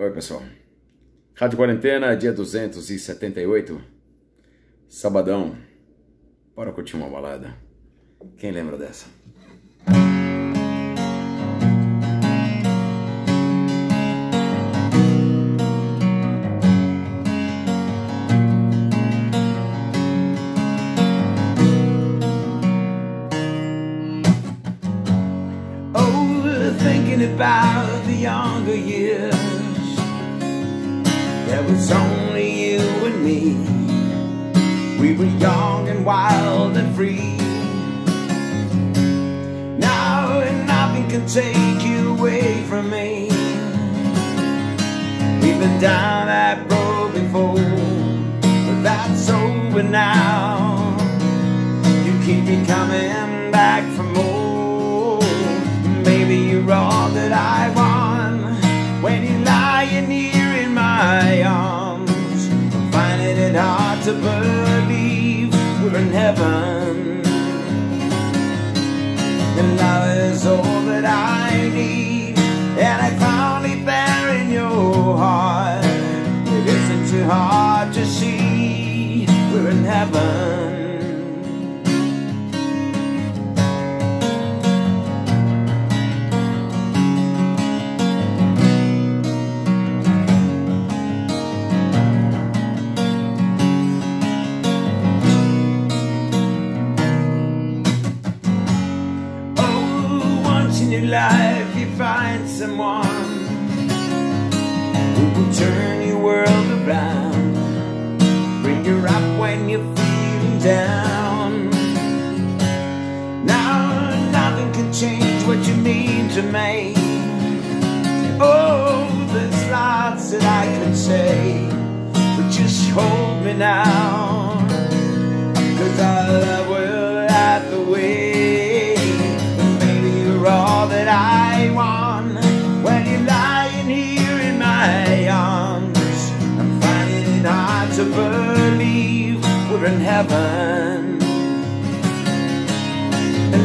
Oi, pessoal. Rádio Quarentena, dia 278. Sabadão. Bora curtir uma balada. Quem lembra dessa? Oh, thinking about the younger years. Was only you and me. We were young and wild and free. Now nothing can take you away from me. We've been down that road before, but that's over now. You keep me coming back for more. To believe we're in heaven. And love is all that I need, and I found it there in your heart. It isn't too hard to see we're in heaven. Your life you find someone who will turn your world around, bring you up when you're feeling down. Now nothing can change what you mean to me. Oh, there's lots that I could say, but just hold me now. Cause our love heaven.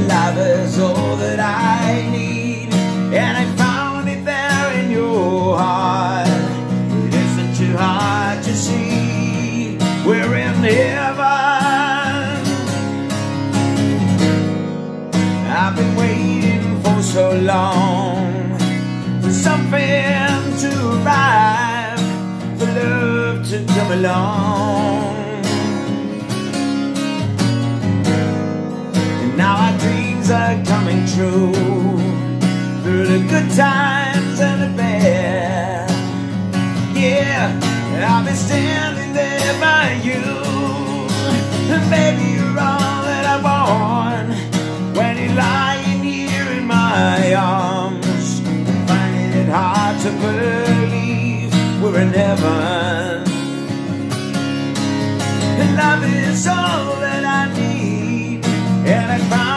Love is all that I need, and I found it there in your heart. It isn't too hard to see we're in heaven. I've been waiting for so long for something to arrive, for love to come along. Coming true through the good times and the bad. Yeah, I'll be standing there by you. And baby, you're all that I want. When you're lying here in my arms, finding it hard to believe we're in heaven. And love is all that I need, and I found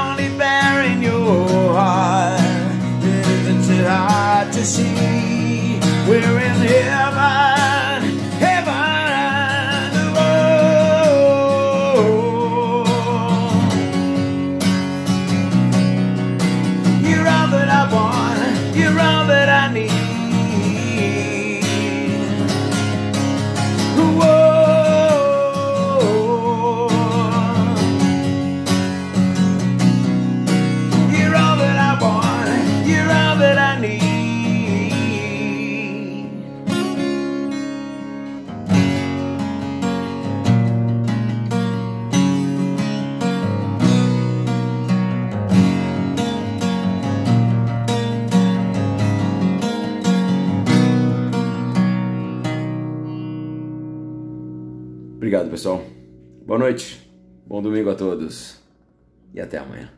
we're in heaven, Obrigado, pessoal. Boa noite. Bom domingo a todos. E até amanhã.